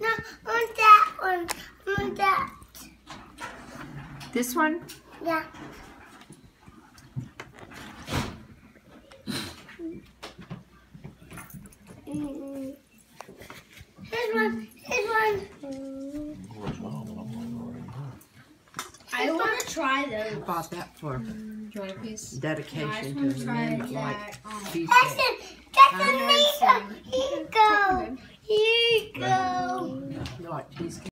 No, on that one. On that. This one? Yeah. Mm. Here's one. Here's one. I want to try those. Bought that for Do you want a piece? dedication I just to the men that like um, cheesecake. Jackson, Jackson, go.